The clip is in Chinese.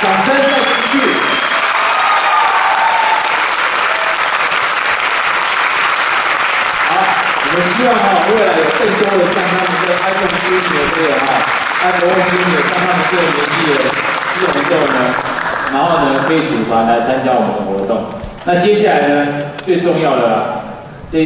掌声再继续。好，我们希望哈、啊、未来有更多的像他们这 iPhone 的姐友啊哈 iPhone 君姐像他们这个年纪的师傅之后呢，然后呢可以组团来参加我们的活动。那接下来呢，最重要的、